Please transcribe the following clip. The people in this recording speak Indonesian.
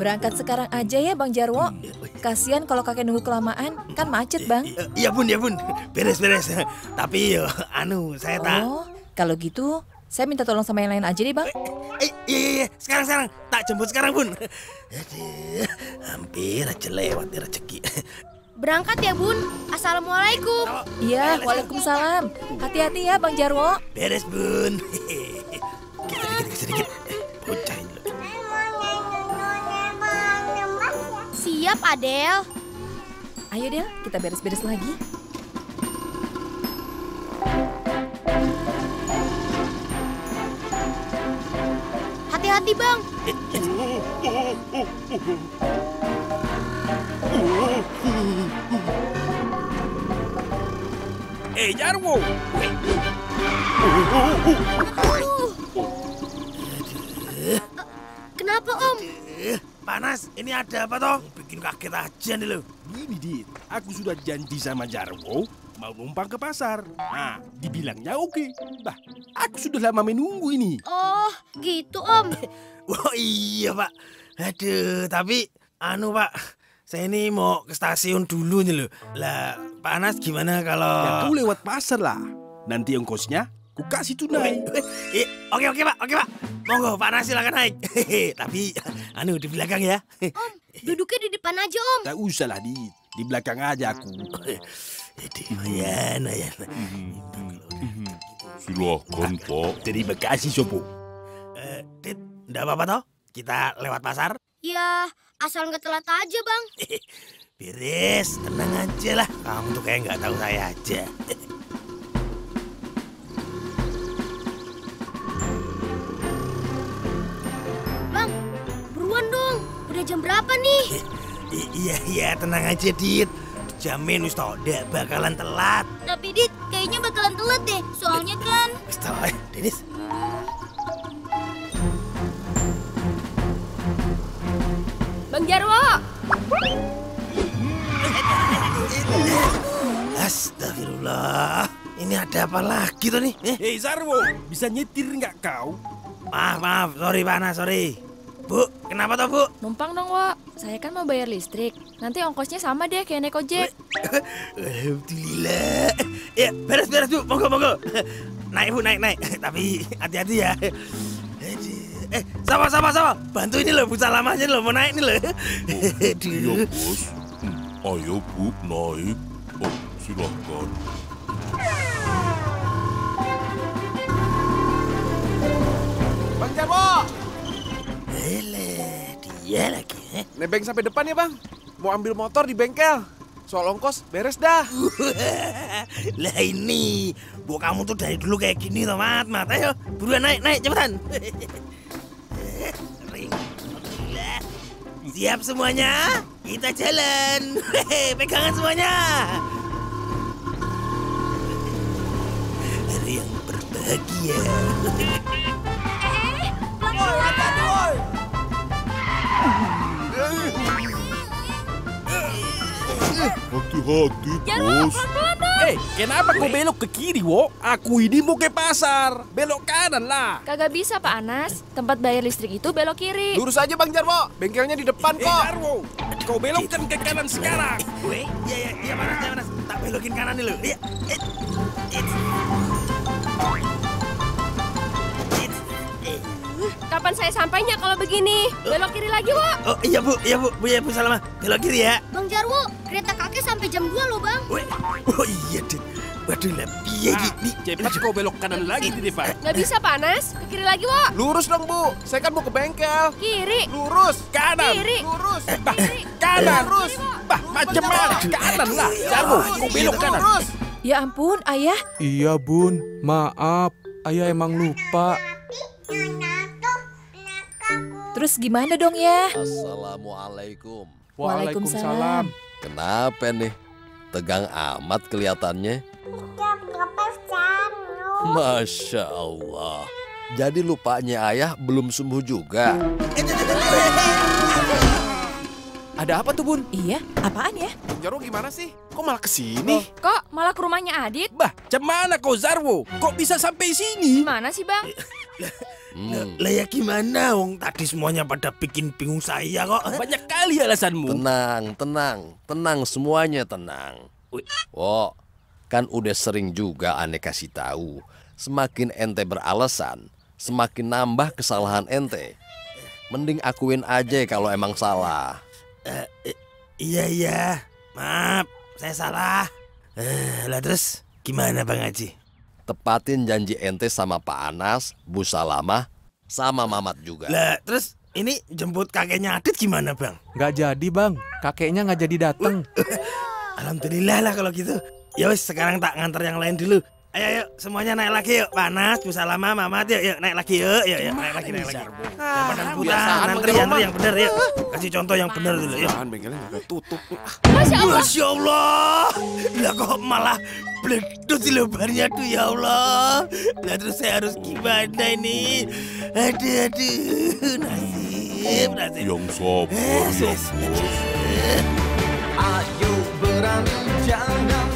Berangkat sekarang aja ya Bang Jarwo. Kasihan kalau kakek nunggu kelamaan, kan macet Bang. Iya bun, iya bun. Beres-beres. Tapi yo, anu, saya tak... Oh, kalau gitu saya minta tolong sama yang lain aja deh Bang. Eh, iya, iya, iya. Sekarang, sekarang. Tak jemput sekarang bun. Aduh, hampir aja lewat nih rezeki. Berangkat ya bun. Assalamualaikum. Iya, Waalaikumsalam. Hati-hati ya Bang Jarwo. Beres bun. Sedikit, sedikit, sedikit. Bocah Siap Adel. Ayo Del, kita beres-beres lagi. Hati-hati bang. Eh Jarwo, Kenapa om? Eh, panas. Ini ada apa toh? Bikin kaget aja nih loh. Gini Dit, aku sudah janji sama Jarwo mau numpang ke pasar. Nah, dibilangnya oke. Bah, aku sudah lama menunggu ini. Oh gitu om. Oh iya pak. Aduh, tapi anu pak. Saya ini mau ke stasiun dulu nih loh. Lah, Pak Anas gimana Ya kalau... kau lewat pasar lah. Nanti ongkosnya ku kasih tunai. Eh, Oke oke pak, oke pak. Monggo Pak Anas silakan naik. Tapi anu di belakang ya. Om, duduknya di depan aja om. Tak usah lah Dit, di belakang aja aku. Jadi lumayan, lumayan. Silahkan, Pak. Terima kasih Sopo. Eh, Dit, enggak apa-apa toh? Kita lewat pasar? Ya, asal nggak telat aja bang. Beres, tenang aja lah. Kamu tuh kayak nggak tahu saya aja. Udah jam berapa nih? I- iya, iya, tenang aja, Dit. Jamin wis tau, ndak bakalan telat. Tapi Dit, kayaknya bakalan telat deh. Soalnya kan... Eh, Denis. Bang Jarwo! Astagfirullah. Ini ada apa lagi tuh nih? Eh, Hei Zarwo, bisa nyetir nggak kau? maaf, maaf. Sorry, Panas, sorry. Bu, kenapa tuh, Bu? Numpang dong, Wak. Saya kan mau bayar listrik. Nanti ongkosnya sama deh kayak naik ojek. Alhamdulillah. Ya, beres beres bu, monggo monggo. Naik bu, naik naik. Tapi hati-hati ya. Eh, sama sama sama. Bantu ini loh, bu salamahnya loh mau naik nih loh. Iya, Aduh. Bos. Hmm, Ayo, Bu, naik. Oh, silahkan. Bang Jarwo, Ele, dia lagi. eh. nebeng sampai depan ya bang. Mau ambil motor di bengkel. Soal ongkos beres dah. lah ini, bu kamu tuh dari dulu kayak gini toh, mat mat. Ayo, buruan naik naik cepetan. Siap semuanya? Kita jalan. Pegangan semuanya. Hari yang berbahagia. Hati-hati, Bos. Eh, kenapa kau belok ke kiri, Wo? Aku ini mau ke pasar. Belok kanan lah. Kagak bisa, Pak Anas. Tempat bayar listrik itu belok kiri. Lurus aja Bang Jarwo, bengkelnya di depan Eh, kok. Jarwo, kau belokkan ke kanan sekarang. Weh, iya iya iya iya panas. Tak belokin kanan nih lo. Iya. Kapan saya sampainya kalau begini? Belok kiri lagi, Wak. Oh iya bu, iya bu, bu ya bu Salama. Belok kiri ya. Bang Jarwo, kereta kakek sampai jam 2 loh bang. Weh, oh iya deh. Waduh lah, piye Ah, gini? cepat kau belok kanan lagi di depan. Nggak bisa, Pak Anas. Ke kiri lagi, Wak. Lurus dong Bu, saya kan mau ke bengkel. Kiri. Lurus, Kanan. Kiri. lurus, Bah, kanan. lurus. Bah, macam mana? Kanan lah. Jarwo, kau belok kanan. Lurus. Ya ampun, ayah. Iya bun, maaf. Ayah emang lupa. Terus gimana dong ya? Assalamualaikum. Waalaikumsalam. Kenapa nih? Tegang amat kelihatannya. Masya Allah. Jadi lupanya ayah belum sembuh juga. Ada apa tuh bun? Iya, apaan ya? Jarwo gimana sih? Kok malah ke sini? Kok malah ke rumahnya Adit? Bah, macam mana kau Zarwo? Kok bisa sampai sini? Gimana sih, Bang? Lah lah ya gimana wong tadi semuanya pada bikin bingung saya kok. Banyak kali alasanmu. Tenang, tenang, tenang semuanya tenang. Wo, kan udah sering juga aneh kasih tahu. Semakin ente beralasan, semakin nambah kesalahan ente. Mending akuin aja kalau emang salah. Eh, eh, iya iya. Maaf, saya salah. Eh, lah terus gimana Bang Haji? Tepatin janji ente sama Pak Anas, Bu Salamah, sama Mamat juga. Lah terus ini jemput kakeknya Adit gimana Bang? Nggak jadi bang, kakeknya nggak jadi datang. Alhamdulillah lah kalau gitu. Ya wis sekarang tak ngantar yang lain dulu. Ayo yuk semuanya naik lagi yuk. Panas, Bu Salama, Mamat yuk, yuk. Naik lagi yuk Yuk, yuk. Naik lagi, naik lagi. Yang biasaan putar, antri, antri yang bener yuk. Kasih contoh yang bener dulu yuk. Jangan bengkelnya nggak tutup. Masya Allah. Masya Allah. Lah kok malah Bledus di lebarnya tuh ya Allah. Lah terus saya harus gimana ini? Aduh aduh Nasib Nasib. Yang sabar Eh, ya sis. bos. Ayo berani jangan